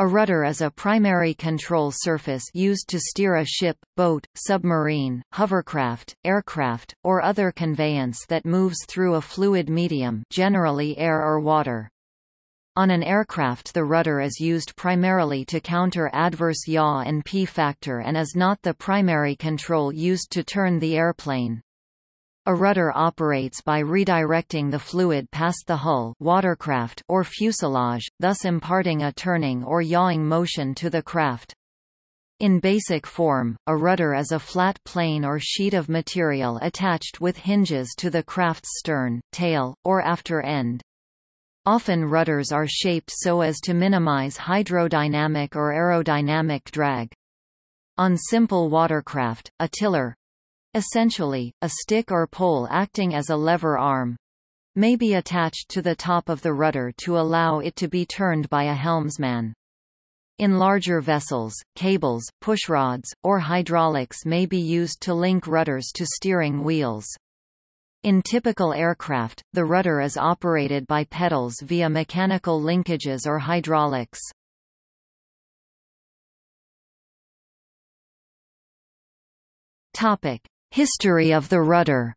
A rudder is a primary control surface used to steer a ship, boat, submarine, hovercraft, aircraft, or other conveyance that moves through a fluid medium generally air or water. On an aircraft the rudder is used primarily to counter adverse yaw and P-factor and is not the primary control used to turn the airplane. A rudder operates by redirecting the fluid past the hull watercraft or fuselage, thus imparting a turning or yawing motion to the craft. In basic form, a rudder is a flat plane or sheet of material attached with hinges to the craft's stern, tail, or after end. Often rudders are shaped so as to minimize hydrodynamic or aerodynamic drag. On simple watercraft, a tiller, Essentially, a stick or pole acting as a lever arm may be attached to the top of the rudder to allow it to be turned by a helmsman. In larger vessels, cables, pushrods, or hydraulics may be used to link rudders to steering wheels. In typical aircraft, the rudder is operated by pedals via mechanical linkages or hydraulics. Topic: History of the rudder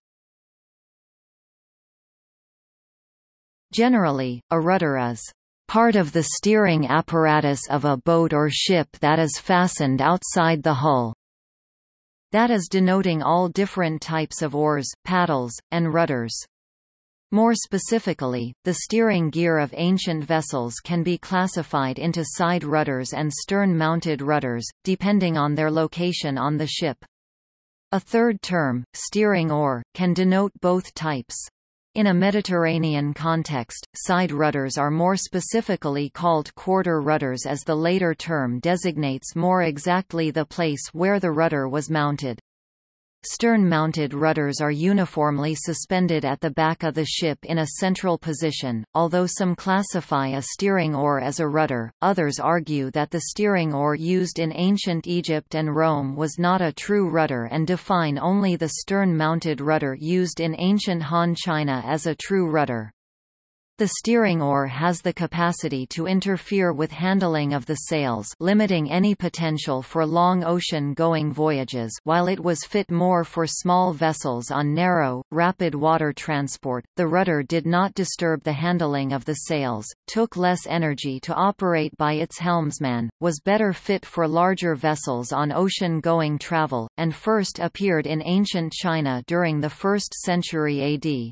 Generally, a rudder is part of the steering apparatus of a boat or ship that is fastened outside the hull. That is denoting all different types of oars, paddles, and rudders. More specifically, the steering gear of ancient vessels can be classified into side rudders and stern-mounted rudders, depending on their location on the ship. A third term, steering oar, can denote both types. In a Mediterranean context, side rudders are more specifically called quarter rudders as the later term designates more exactly the place where the rudder was mounted. Stern-mounted rudders are uniformly suspended at the back of the ship in a central position, although some classify a steering oar as a rudder, others argue that the steering oar used in ancient Egypt and Rome was not a true rudder and define only the stern-mounted rudder used in ancient Han China as a true rudder. The steering oar has the capacity to interfere with handling of the sails limiting any potential for long ocean-going voyages while it was fit more for small vessels on narrow, rapid water transport, the rudder did not disturb the handling of the sails, took less energy to operate by its helmsman, was better fit for larger vessels on ocean-going travel, and first appeared in ancient China during the 1st century AD.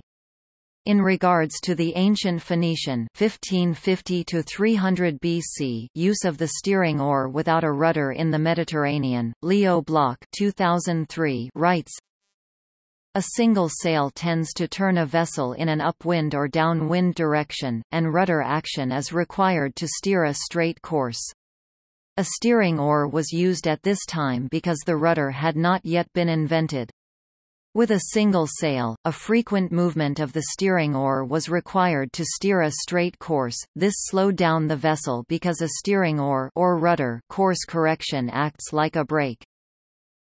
In regards to the ancient Phoenician 1550 to 300 BC use of the steering oar without a rudder in the Mediterranean, Leo Block 2003 writes, a single sail tends to turn a vessel in an upwind or downwind direction, and rudder action is required to steer a straight course. A steering oar was used at this time because the rudder had not yet been invented. With a single sail, a frequent movement of the steering oar was required to steer a straight course. This slowed down the vessel because a steering oar or rudder course correction acts like a brake.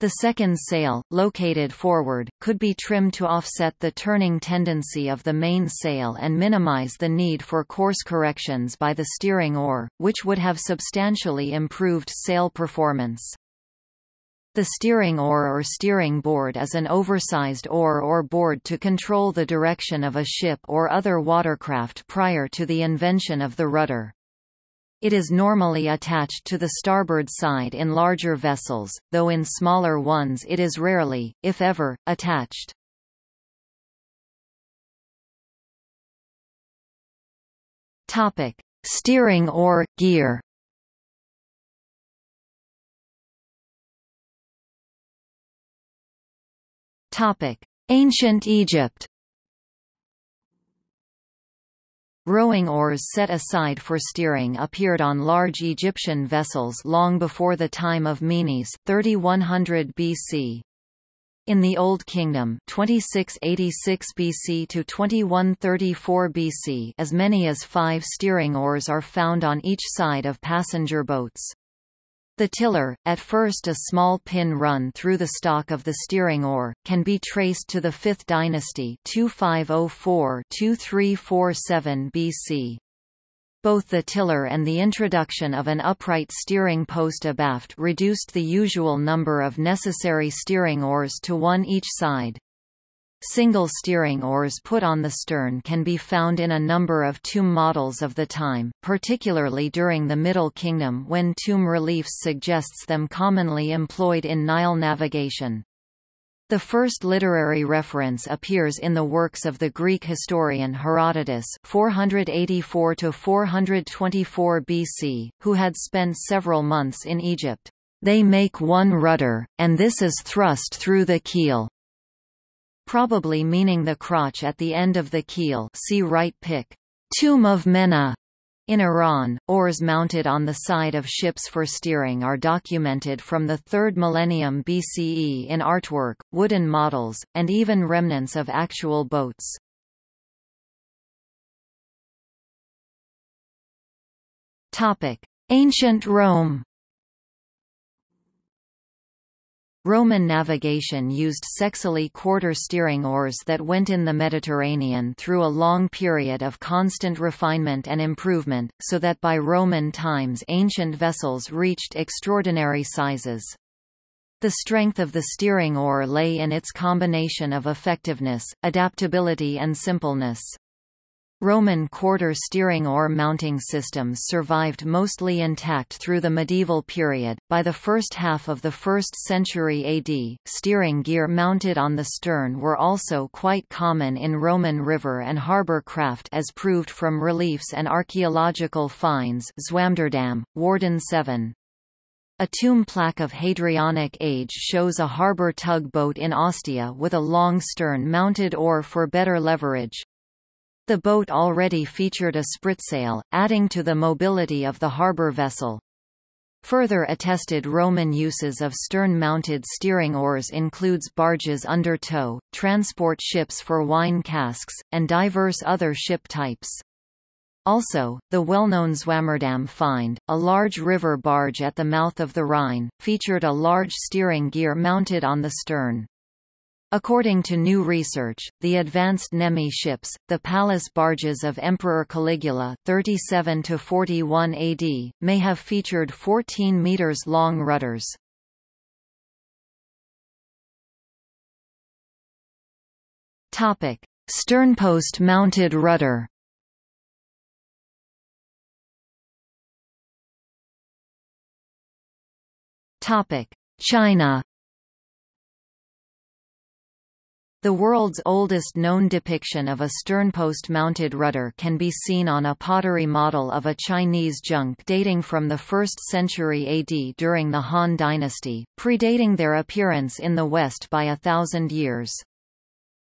The second sail, located forward, could be trimmed to offset the turning tendency of the main sail and minimize the need for course corrections by the steering oar, which would have substantially improved sail performance. The steering oar or steering board is an oversized oar or board to control the direction of a ship or other watercraft prior to the invention of the rudder. It is normally attached to the starboard side in larger vessels, though in smaller ones it is rarely, if ever, attached. Topic: Steering oar gear. Topic: Ancient Egypt. Rowing oars set aside for steering appeared on large Egyptian vessels long before the time of Menes 3100 BC. In the Old Kingdom 2686 BC to 2134 BC as many as five steering oars are found on each side of passenger boats. The tiller, at first a small pin run through the stock of the steering oar, can be traced to the 5th dynasty 2504-2347 BC. both the tiller and the introduction of an upright steering post abaft reduced the usual number of necessary steering oars to one each side. Single steering oars put on the stern can be found in a number of tomb models of the time, particularly during the Middle Kingdom when tomb reliefs suggests them commonly employed in Nile navigation. The first literary reference appears in the works of the Greek historian Herodotus 484 BC, who had spent several months in Egypt. They make one rudder, and this is thrust through the keel. Probably meaning the crotch at the end of the keel see right pic. Tomb of Menna. in Iran, oars mounted on the side of ships for steering are documented from the 3rd millennium BCE in artwork, wooden models, and even remnants of actual boats. Ancient Rome Roman navigation used sexily quarter steering oars that went in the Mediterranean through a long period of constant refinement and improvement, so that by Roman times ancient vessels reached extraordinary sizes. The strength of the steering oar lay in its combination of effectiveness, adaptability and simpleness. Roman quarter steering oar mounting systems survived mostly intact through the medieval period. By the first half of the 1st century AD, steering gear mounted on the stern were also quite common in Roman river and harbour craft as proved from reliefs and archaeological finds Zwammerdam, Woerden 7. A tomb plaque of Hadrianic age shows a harbour tugboat in Ostia with a long stern-mounted oar for better leverage. The boat already featured a spritsail, adding to the mobility of the harbour vessel. Further attested Roman uses of stern-mounted steering oars includes barges under tow, transport ships for wine casks, and diverse other ship types. Also, the well-known Zwammerdam find, a large river barge at the mouth of the Rhine, featured a large steering gear mounted on the stern. According to new research, the advanced Nemi ships, the palace barges of Emperor Caligula 37 to 41 AD, may have featured 14 meters long rudders. Topic: Sternpost mounted rudder. Topic: China The world's oldest known depiction of a sternpost-mounted rudder can be seen on a pottery model of a Chinese junk dating from the 1st century AD during the Han Dynasty, predating their appearance in the West by a thousand years.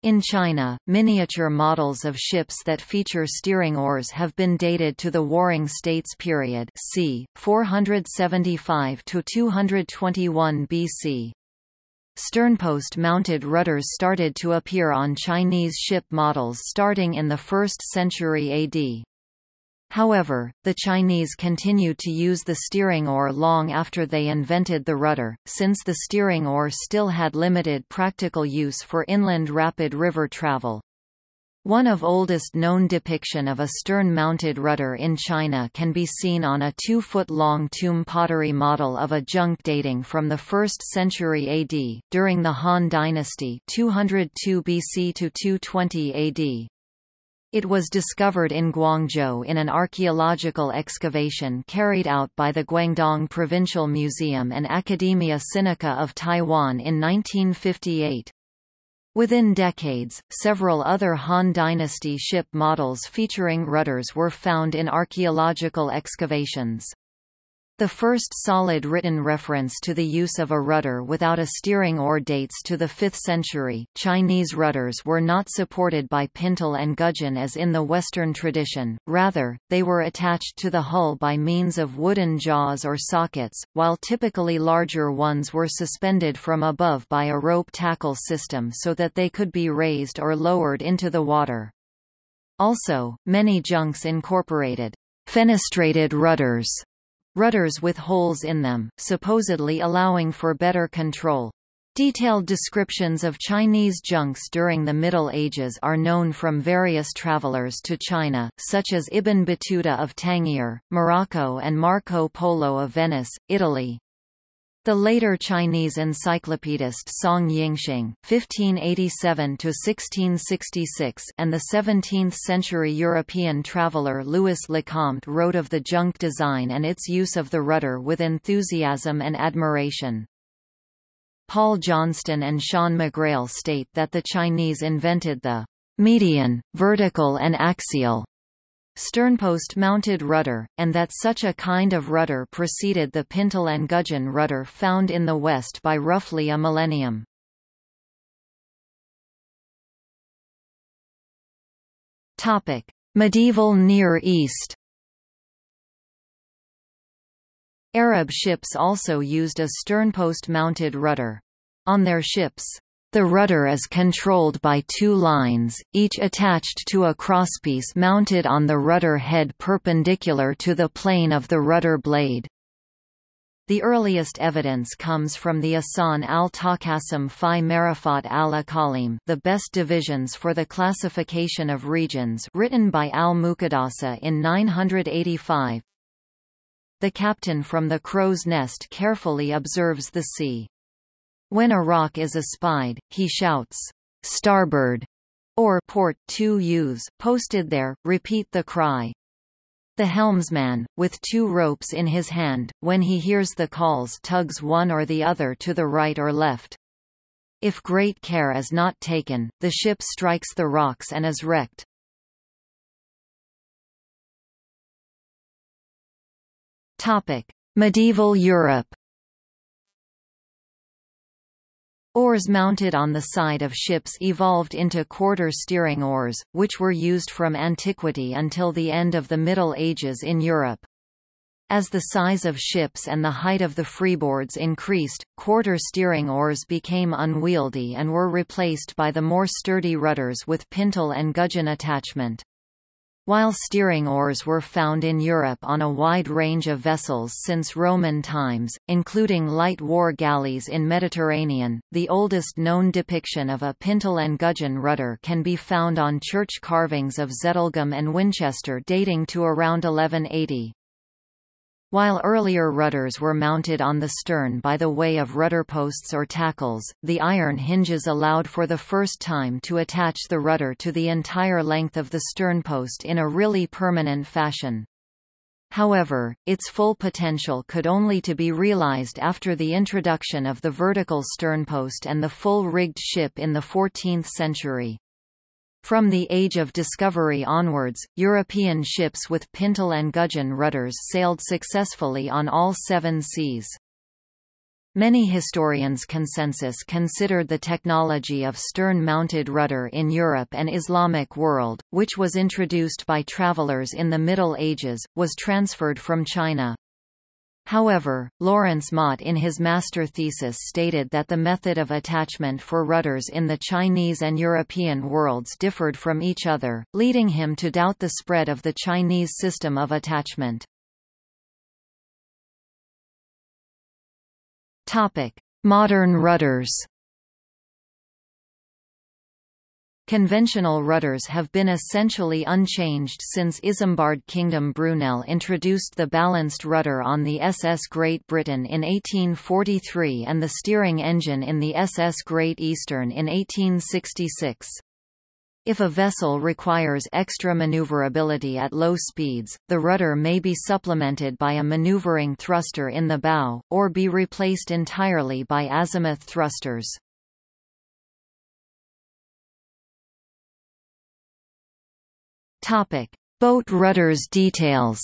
In China, miniature models of ships that feature steering oars have been dated to the Warring States period c. 475 to 221 BC. Sternpost-mounted rudders started to appear on Chinese ship models starting in the 1st century AD. However, the Chinese continued to use the steering oar long after they invented the rudder, since the steering oar still had limited practical use for inland rapid river travel. One of oldest known depiction of a stern-mounted rudder in China can be seen on a two-foot-long tomb pottery model of a junk dating from the 1st century AD, during the Han Dynasty 202 BC to 220 AD. It was discovered in Guangzhou in an archaeological excavation carried out by the Guangdong Provincial Museum and Academia Sinica of Taiwan in 1958. Within decades, several other Han Dynasty ship models featuring rudders were found in archaeological excavations. The first solid written reference to the use of a rudder without a steering oar dates to the 5th century. Chinese rudders were not supported by pintle and gudgeon as in the Western tradition, rather, they were attached to the hull by means of wooden jaws or sockets, while typically larger ones were suspended from above by a rope tackle system so that they could be raised or lowered into the water. Also, many junks incorporated fenestrated rudders rudders with holes in them, supposedly allowing for better control. Detailed descriptions of Chinese junks during the Middle Ages are known from various travelers to China, such as Ibn Battuta of Tangier, Morocco and Marco Polo of Venice, Italy. The later Chinese encyclopedist Song Yingxing (1587–1666) and the 17th-century European traveller Louis Lecomte wrote of the junk design and its use of the rudder with enthusiasm and admiration. Paul Johnston and Sean McGrail state that the Chinese invented the median, vertical and axial sternpost-mounted rudder, and that such a kind of rudder preceded the pintle and gudgeon rudder found in the West by roughly a millennium. Medieval Near East Arab ships also used a sternpost-mounted rudder. On their ships, the rudder is controlled by two lines, each attached to a crosspiece mounted on the rudder head perpendicular to the plane of the rudder blade. The earliest evidence comes from the Ahsan al-Taqasim fi Marifat al-Aqalim the best divisions for the classification of regions written by al-Muqaddasi in 985, the captain from the crow's nest carefully observes the sea. When a rock is espied, he shouts, "'Starboard!' or port two youths, posted there, repeat the cry. The helmsman, with two ropes in his hand, when he hears the calls tugs one or the other to the right or left. If great care is not taken, the ship strikes the rocks and is wrecked. Topic: Medieval Europe. Oars mounted on the side of ships evolved into quarter steering oars, which were used from antiquity until the end of the Middle Ages in Europe. As the size of ships and the height of the freeboards increased, quarter steering oars became unwieldy and were replaced by the more sturdy rudders with pintle and gudgeon attachment. While steering oars were found in Europe on a wide range of vessels since Roman times, including light war galleys in Mediterranean, the oldest known depiction of a pintle and gudgeon rudder can be found on church carvings of Zedelgem and Winchester dating to around 1180. While earlier rudders were mounted on the stern by the way of rudder posts or tackles, the iron hinges allowed for the first time to attach the rudder to the entire length of the sternpost in a really permanent fashion. However, its full potential could only to be realized after the introduction of the vertical sternpost and the full-rigged ship in the 14th century. From the Age of Discovery onwards, European ships with pintle and gudgeon rudders sailed successfully on all seven seas. Many historians' consensus considered the technology of stern-mounted rudder in Europe and Islamic world, which was introduced by travelers in the Middle Ages, was transferred from China. However, Lawrence Mott in his master thesis stated that the method of attachment for rudders in the Chinese and European worlds differed from each other, leading him to doubt the spread of the Chinese system of attachment. Modern rudders Conventional rudders have been essentially unchanged since Isambard Kingdom Brunel introduced the balanced rudder on the SS Great Britain in 1843 and the steering engine in the SS Great Eastern in 1866. If a vessel requires extra maneuverability at low speeds, the rudder may be supplemented by a maneuvering thruster in the bow, or be replaced entirely by azimuth thrusters. Topic: Boat rudders details.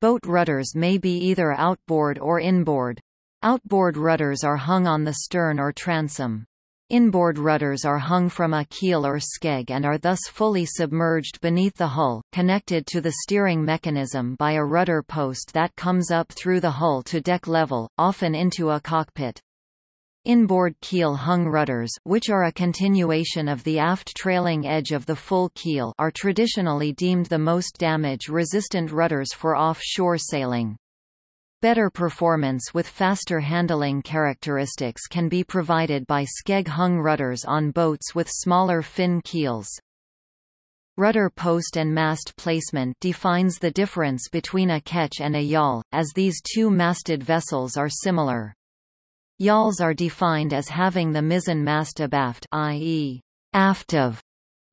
Boat rudders may be either outboard or inboard. Outboard rudders are hung on the stern or transom. Inboard rudders are hung from a keel or skeg and are thus fully submerged beneath the hull, connected to the steering mechanism by a rudder post that comes up through the hull to deck level, often into a cockpit. Inboard keel-hung rudders which are a continuation of the aft trailing edge of the full keel are traditionally deemed the most damage-resistant rudders for offshore sailing. Better performance with faster handling characteristics can be provided by skeg-hung rudders on boats with smaller fin keels. Rudder post and mast placement defines the difference between a ketch and a yawl, as these two masted vessels are similar. Yawls are defined as having the mizzen mast abaft i.e., aft of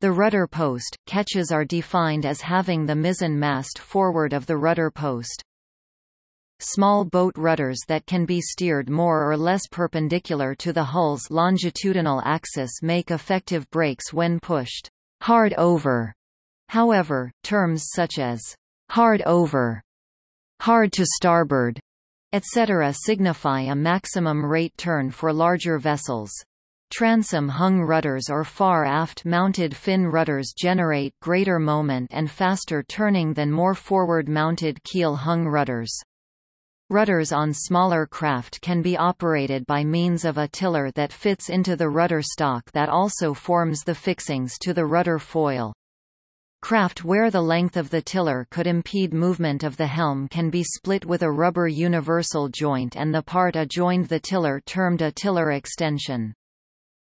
the rudder post, Ketches are defined as having the mizzen mast forward of the rudder post. Small boat rudders that can be steered more or less perpendicular to the hull's longitudinal axis make effective brakes when pushed hard over. However, terms such as hard over, hard to starboard, etc. signify a maximum rate turn for larger vessels. Transom-hung rudders or far-aft mounted fin rudders generate greater moment and faster turning than more forward-mounted keel-hung rudders. Rudders on smaller craft can be operated by means of a tiller that fits into the rudder stock that also forms the fixings to the rudder foil. Craft where the length of the tiller could impede movement of the helm can be split with a rubber universal joint and the part adjoined the tiller termed a tiller extension.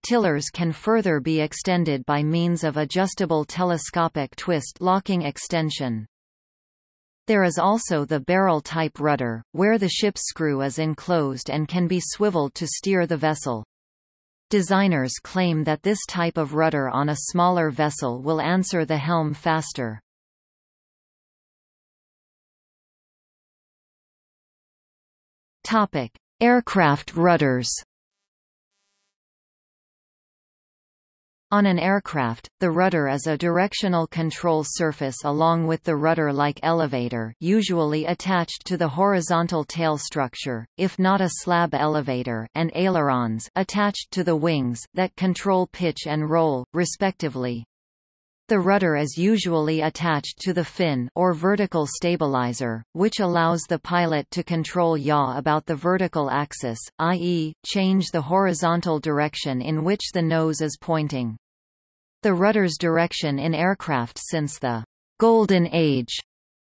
Tillers can further be extended by means of adjustable telescopic twist locking extension. There is also the barrel-type rudder, where the ship's screw is enclosed and can be swiveled to steer the vessel. Designers claim that this type of rudder on a smaller vessel will answer the helm faster. Topic: Aircraft rudders. On an aircraft, the rudder is a directional control surface along with the rudder-like elevator usually attached to the horizontal tail structure, if not a slab elevator and ailerons attached to the wings that control pitch and roll, respectively. The rudder is usually attached to the fin or vertical stabilizer, which allows the pilot to control yaw about the vertical axis, i.e., change the horizontal direction in which the nose is pointing. The rudder's direction in aircraft since the «Golden Age»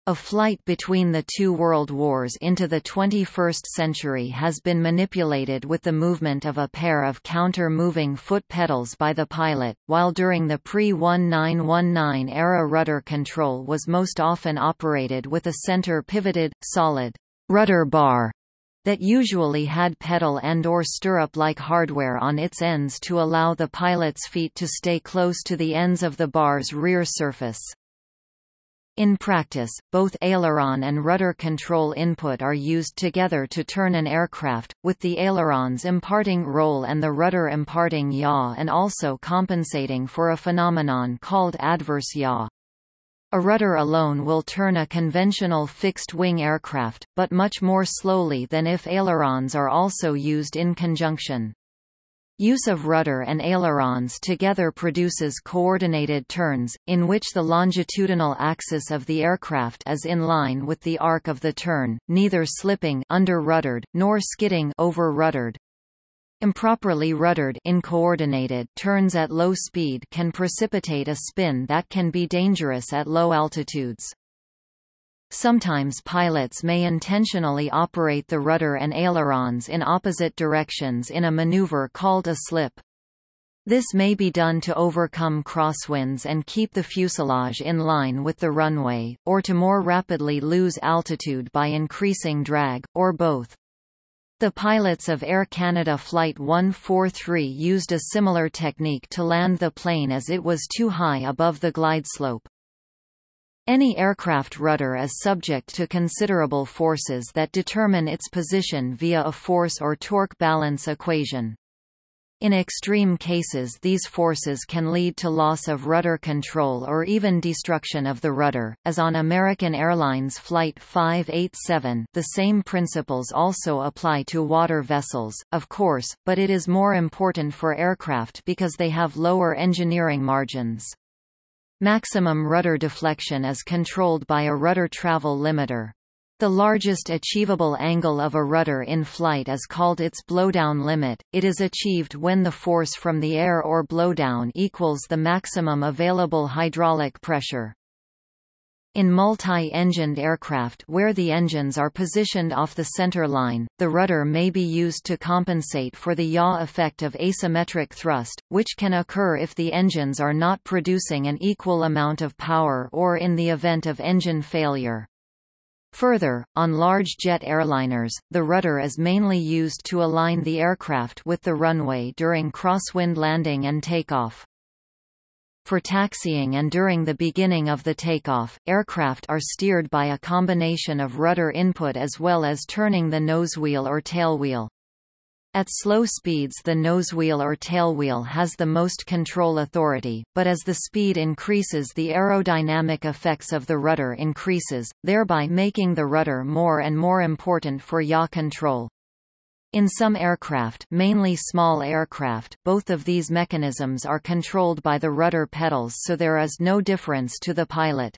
of flight between the two world wars into the 21st century has been manipulated with the movement of a pair of counter-moving foot pedals by the pilot, while during the pre-1919 era rudder control was most often operated with a center-pivoted, solid rudder bar that usually had pedal and or stirrup-like hardware on its ends to allow the pilot's feet to stay close to the ends of the bar's rear surface. In practice, both aileron and rudder control input are used together to turn an aircraft, with the ailerons imparting roll and the rudder imparting yaw and also compensating for a phenomenon called adverse yaw. A rudder alone will turn a conventional fixed-wing aircraft, but much more slowly than if ailerons are also used in conjunction. Use of rudder and ailerons together produces coordinated turns, in which the longitudinal axis of the aircraft is in line with the arc of the turn, neither slipping under-ruddered, nor skidding over-ruddered. Improperly ruddered incoordinated turns at low speed can precipitate a spin that can be dangerous at low altitudes. Sometimes pilots may intentionally operate the rudder and ailerons in opposite directions in a maneuver called a slip. This may be done to overcome crosswinds and keep the fuselage in line with the runway, or to more rapidly lose altitude by increasing drag, or both. The pilots of Air Canada Flight 143 used a similar technique to land the plane as it was too high above the glide slope. Any aircraft rudder is subject to considerable forces that determine its position via a force or torque balance equation. In extreme cases these forces can lead to loss of rudder control or even destruction of the rudder, as on American Airlines Flight 587 the same principles also apply to water vessels, of course, but it is more important for aircraft because they have lower engineering margins. Maximum rudder deflection is controlled by a rudder travel limiter. The largest achievable angle of a rudder in flight is called its blowdown limit. It is achieved when the force from the air or blowdown equals the maximum available hydraulic pressure. In multi-engined aircraft where the engines are positioned off the center line, the rudder may be used to compensate for the yaw effect of asymmetric thrust, which can occur if the engines are not producing an equal amount of power or in the event of engine failure. Further, on large jet airliners, the rudder is mainly used to align the aircraft with the runway during crosswind landing and takeoff. For taxiing and during the beginning of the takeoff, aircraft are steered by a combination of rudder input as well as turning the nosewheel or tailwheel. At slow speeds the nosewheel or tailwheel has the most control authority, but as the speed increases the aerodynamic effects of the rudder increases, thereby making the rudder more and more important for yaw control. In some aircraft mainly small aircraft, both of these mechanisms are controlled by the rudder pedals so there is no difference to the pilot.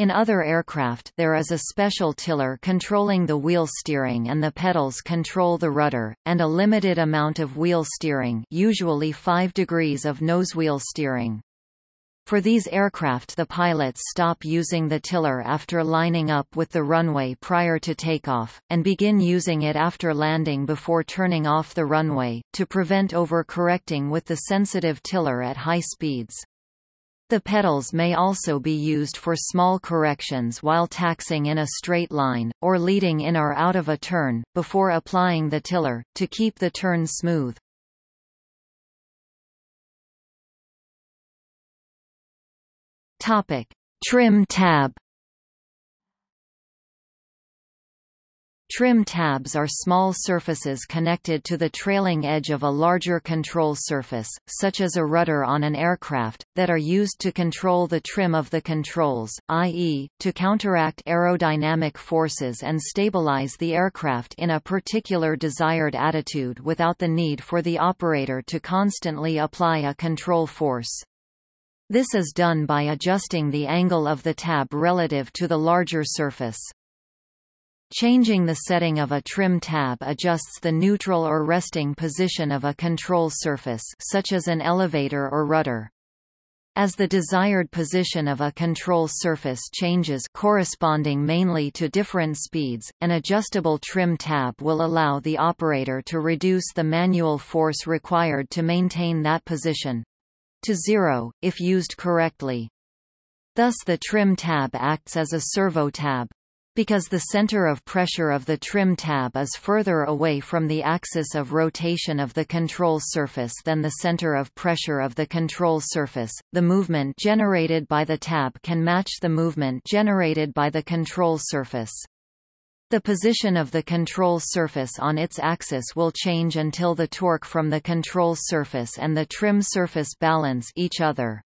In other aircraft there is a special tiller controlling the wheel steering and the pedals control the rudder, and a limited amount of wheel steering usually 5 degrees of nosewheel steering. For these aircraft the pilots stop using the tiller after lining up with the runway prior to takeoff, and begin using it after landing before turning off the runway, to prevent over-correcting with the sensitive tiller at high speeds. The pedals may also be used for small corrections while taxing in a straight line, or leading in or out of a turn, before applying the tiller, to keep the turn smooth. Topic: Trim tab. Trim tabs are small surfaces connected to the trailing edge of a larger control surface, such as a rudder on an aircraft, that are used to control the trim of the controls, i.e., to counteract aerodynamic forces and stabilize the aircraft in a particular desired attitude without the need for the operator to constantly apply a control force. This is done by adjusting the angle of the tab relative to the larger surface. Changing the setting of a trim tab adjusts the neutral or resting position of a control surface such as an elevator or rudder. As the desired position of a control surface changes corresponding mainly to different speeds, an adjustable trim tab will allow the operator to reduce the manual force required to maintain that position to zero, if used correctly. Thus the trim tab acts as a servo tab. Because the center of pressure of the trim tab is further away from the axis of rotation of the control surface than the center of pressure of the control surface, the movement generated by the tab can match the movement generated by the control surface. The position of the control surface on its axis will change until the torque from the control surface and the trim surface balance each other.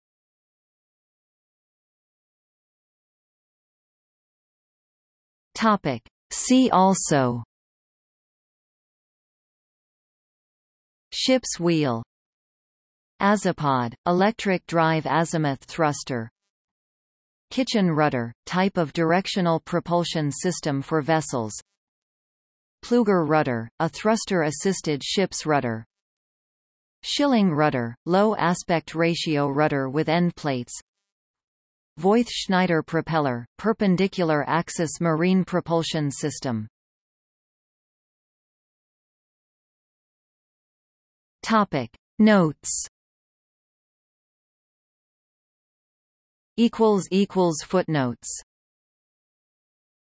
Topic. See also Ship's wheel Azipod, electric drive azimuth thruster Kitchen rudder, type of directional propulsion system for vessels Pleuger rudder, a thruster-assisted ship's rudder Schilling rudder, low aspect ratio rudder with end plates Voith-Schneider propeller, perpendicular axis marine propulsion system. Topic. Notes. Equals equals footnotes